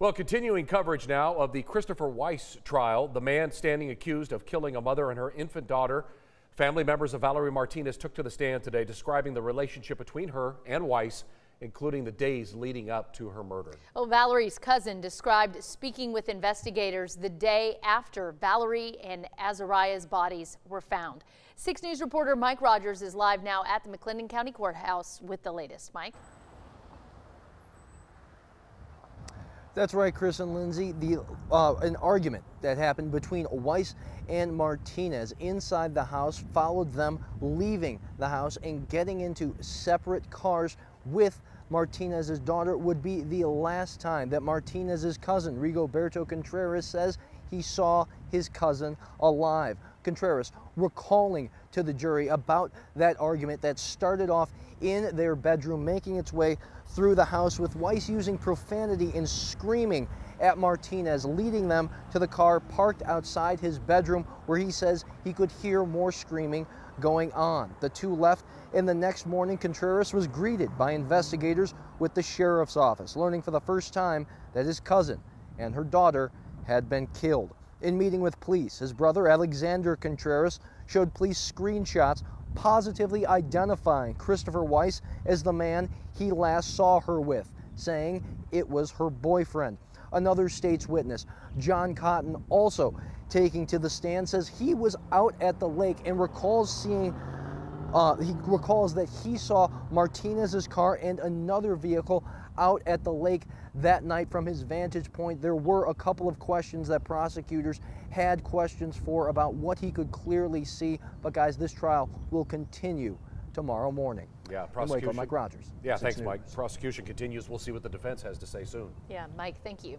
Well, continuing coverage now of the Christopher Weiss trial, the man standing accused of killing a mother and her infant daughter. Family members of Valerie Martinez took to the stand today describing the relationship between her and Weiss, including the days leading up to her murder. Well, Valerie's cousin described speaking with investigators the day after Valerie and Azariah's bodies were found. 6 News reporter Mike Rogers is live now at the McLennan County Courthouse with the latest. Mike? That's right, Chris and Lindsay. The uh, an argument that happened between Weiss and Martinez inside the house followed them leaving the house and getting into separate cars with Martinez's daughter would be the last time that Martinez's cousin Rigoberto Contreras says he saw his cousin alive. Contreras recalling to the jury about that argument that started off in their bedroom, making its way through the house with Weiss using profanity and screaming at Martinez, leading them to the car parked outside his bedroom where he says he could hear more screaming going on. The two left and the next morning Contreras was greeted by investigators with the sheriff's office, learning for the first time that his cousin and her daughter had been killed. In meeting with police, his brother Alexander Contreras showed police screenshots positively identifying Christopher Weiss as the man he last saw her with, saying it was her boyfriend. Another state's witness, John Cotton, also taking to the stand, says he was out at the lake and recalls seeing uh, he recalls that he saw Martinez's car and another vehicle out at the lake that night from his vantage point. There were a couple of questions that prosecutors had questions for about what he could clearly see. But guys, this trial will continue tomorrow morning. Yeah, prosecution. Mike Rogers. Yeah, thanks, News. Mike. Prosecution continues. We'll see what the defense has to say soon. Yeah, Mike, thank you.